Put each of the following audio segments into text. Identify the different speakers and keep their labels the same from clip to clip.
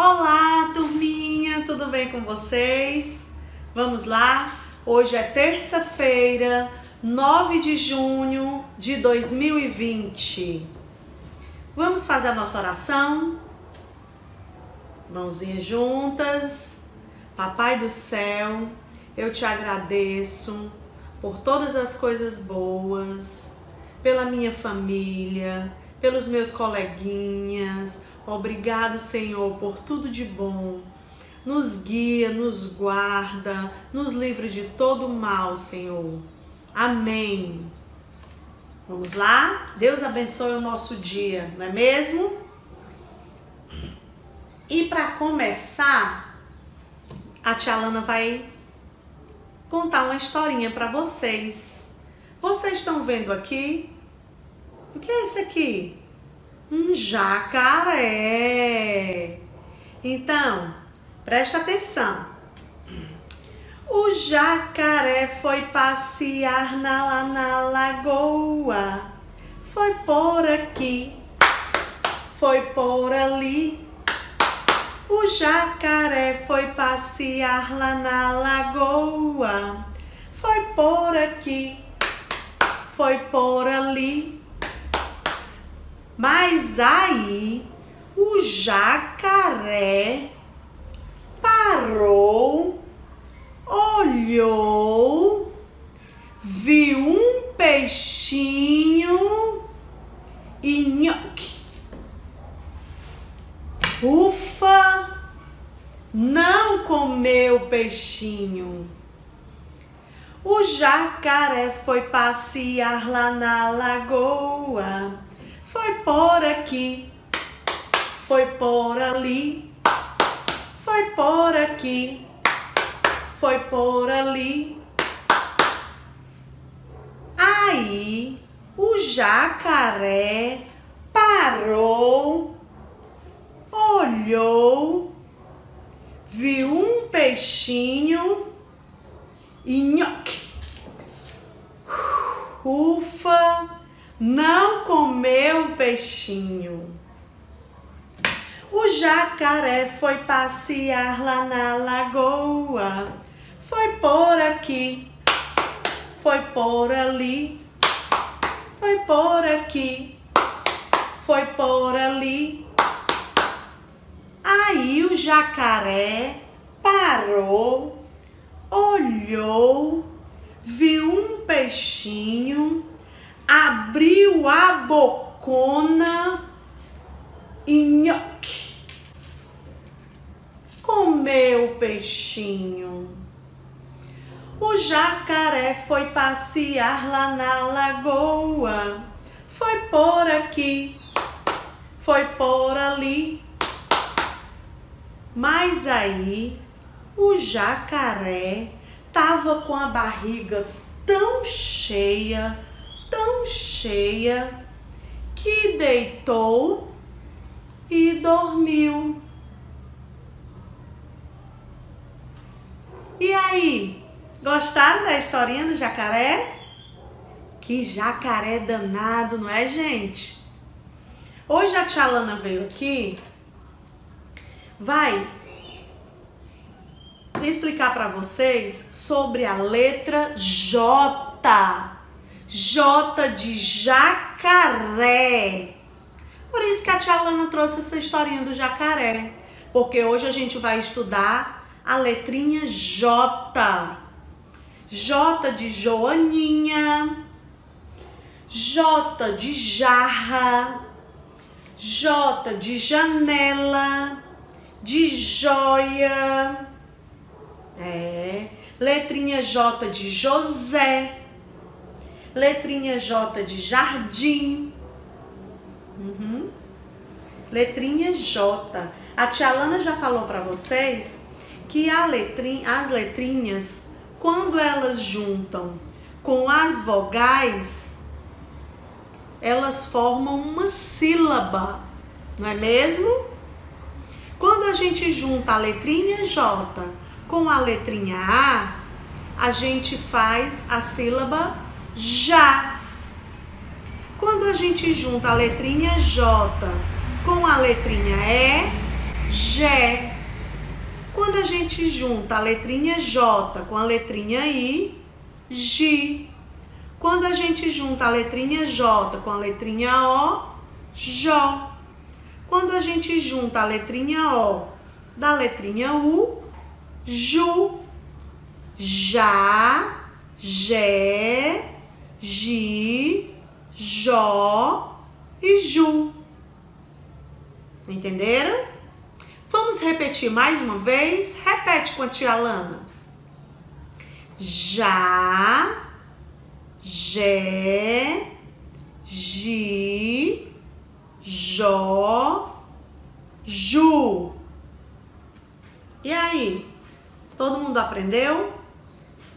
Speaker 1: Olá, turminha, tudo bem com vocês? Vamos lá? Hoje é terça-feira, 9 de junho de 2020. Vamos fazer a nossa oração? Mãozinhas juntas. Papai do céu, eu te agradeço por todas as coisas boas, pela minha família, pelos meus coleguinhas. Obrigado, Senhor, por tudo de bom. Nos guia, nos guarda, nos livre de todo mal, Senhor. Amém. Vamos lá? Deus abençoe o nosso dia, não é mesmo? E para começar, a tia Lana vai contar uma historinha para vocês. Vocês estão vendo aqui? O que é esse aqui? Um jacaré. Então, preste atenção. O jacaré foi passear na, na lagoa. Foi por aqui, foi por ali. O jacaré foi passear lá na lagoa. Foi por aqui, foi por ali. Mas aí o jacaré parou, olhou, viu um peixinho e nhoque. Ufa! Não comeu peixinho. O jacaré foi passear lá na lagoa foi por aqui, foi por ali, foi por aqui, foi por ali. Aí o jacaré parou, olhou, viu um peixinho e nhoque. Ufa! não comeu peixinho. O jacaré foi passear lá na lagoa. Foi por aqui, foi por ali, foi por aqui, foi por ali. Aí o jacaré parou, olhou, viu um peixinho abriu a bocona e nhoque. Comeu o peixinho. O jacaré foi passear lá na lagoa. Foi por aqui, foi por ali. Mas aí o jacaré tava com a barriga tão cheia tão cheia que deitou e dormiu. E aí, gostaram da historinha do jacaré? Que jacaré danado, não é, gente? Hoje a tia Lana veio aqui, vai explicar para vocês sobre a letra J J de jacaré. Por isso que a tia Lana trouxe essa historinha do jacaré. Porque hoje a gente vai estudar a letrinha J. J de Joaninha. J de jarra. J de janela. De joia. É. Letrinha J de José letrinha J de jardim. Uhum. Letrinha J. A tia Lana já falou para vocês que as letrinhas, quando elas juntam com as vogais, elas formam uma sílaba, não é mesmo? Quando a gente junta a letrinha J com a letrinha A, a gente faz a sílaba já. Quando a gente junta a letrinha J com a letrinha E, Jé. Quando a gente junta a letrinha J com a letrinha I, Gi. Quando a gente junta a letrinha J com a letrinha O, Jó. Quando a gente junta a letrinha O da letrinha U, Ju. Já, Jé, Gi, Jó e Ju. Entenderam? Vamos repetir mais uma vez? Repete com a tia Lana. Já, Jé, Gi, Jó, Ju. E aí? Todo mundo aprendeu?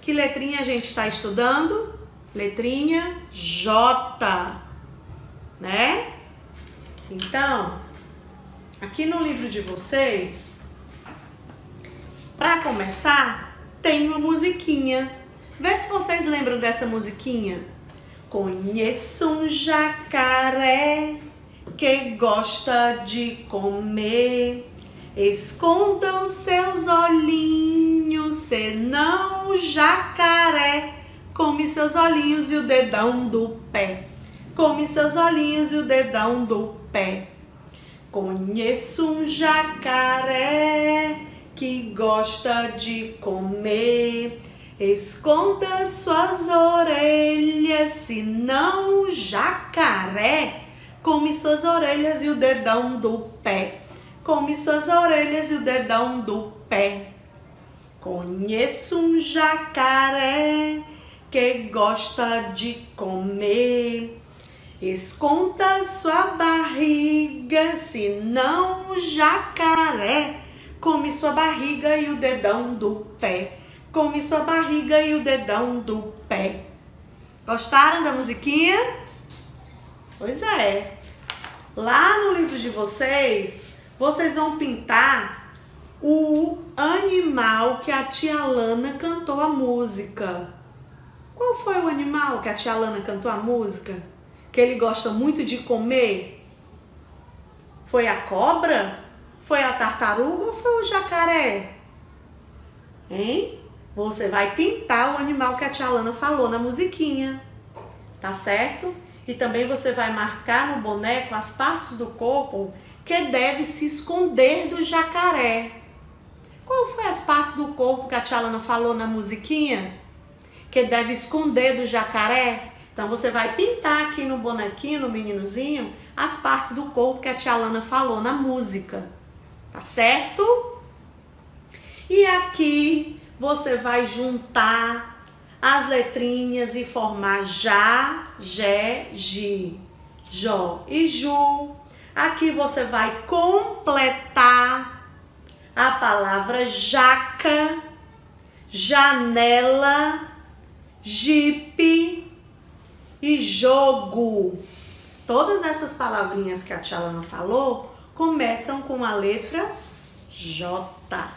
Speaker 1: Que letrinha a gente está estudando? Letrinha J, né? Então, aqui no livro de vocês, para começar, tem uma musiquinha. Vê se vocês lembram dessa musiquinha. Conheço um jacaré que gosta de comer. Escondam seus olhinhos, senão o jacaré come seus olhinhos e o dedão do pé. Come seus olhinhos e o dedão do pé. Conheço um jacaré que gosta de comer. Esconda suas orelhas, senão o jacaré come suas orelhas e o dedão do pé. Come suas orelhas e o dedão do pé. Conheço um jacaré que gosta de comer. Esconda sua barriga, senão o jacaré come sua barriga e o dedão do pé. Come sua barriga e o dedão do pé. Gostaram da musiquinha? Pois é. Lá no livro de vocês, vocês vão pintar o animal que a tia Lana cantou a música. Qual foi o animal que a tia Lana cantou a música? que ele gosta muito de comer? Foi a cobra? Foi a tartaruga ou foi o jacaré? Hein? Você vai pintar o animal que a tia Lana falou na musiquinha, tá certo? E também você vai marcar no boneco as partes do corpo que deve se esconder do jacaré. Qual foi as partes do corpo que a tia Lana falou na musiquinha? Que deve esconder do jacaré? Então você vai pintar aqui no bonequinho, no meninozinho, as partes do corpo que a tia Lana falou na música. Tá certo? E aqui você vai juntar as letrinhas e formar já, jé, gi, jó e ju. Aqui você vai completar a palavra jaca, janela, jipe, e jogo. Todas essas palavrinhas que a tia Lana falou começam com a letra J.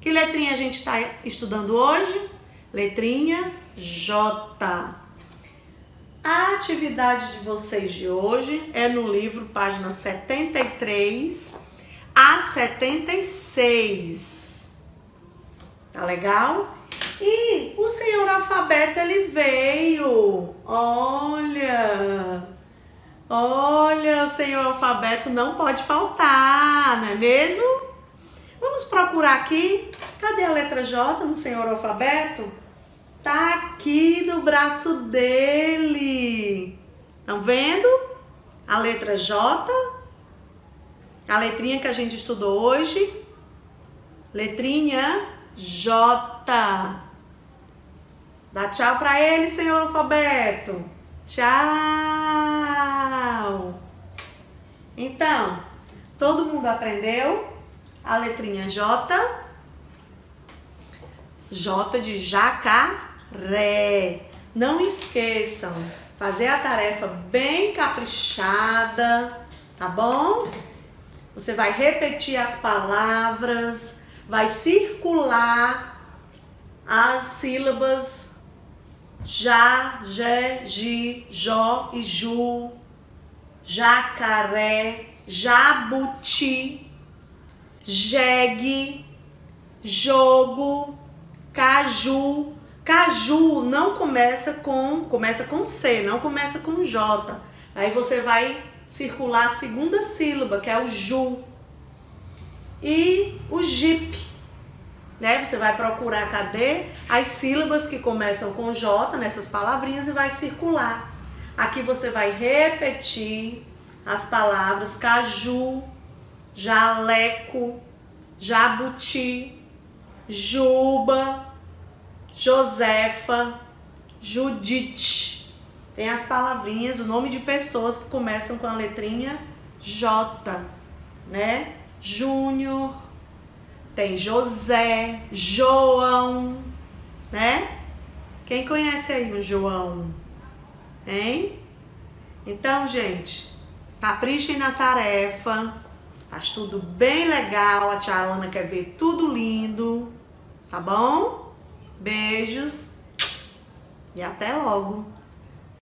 Speaker 1: Que letrinha a gente está estudando hoje? Letrinha J. A atividade de vocês de hoje é no livro, página 73 a 76. Tá legal? E o senhor alfabeto ele veio. Olha. Olha, o senhor alfabeto não pode faltar, não é mesmo? Vamos procurar aqui. Cadê a letra J no senhor alfabeto? Tá aqui no braço dele. Estão vendo? A letra J. A letrinha que a gente estudou hoje. Letrinha J. Dá tchau para ele, senhor alfabeto. Tchau. Então, todo mundo aprendeu a letrinha J. J de jacaré. Não esqueçam, fazer a tarefa bem caprichada, tá bom? Você vai repetir as palavras, vai circular as sílabas já, jé, gi, jó e ju, jacaré, jabuti. jegue, jogo, caju. Caju não começa com, começa com C, não começa com J. Aí você vai circular a segunda sílaba, que é o ju. E o Jeep, né? Você vai procurar cadê as sílabas que começam com J nessas palavrinhas e vai circular. Aqui você vai repetir as palavras caju, jaleco, jabuti, juba, Josefa, Judite. Tem as palavrinhas, o nome de pessoas que começam com a letrinha J, né? Júnior, tem José, João, né? Quem conhece aí o João? Hein? Então, gente, caprichem na tarefa. Faz tudo bem legal. A tia Ana quer ver tudo lindo. Tá bom? Beijos e até logo!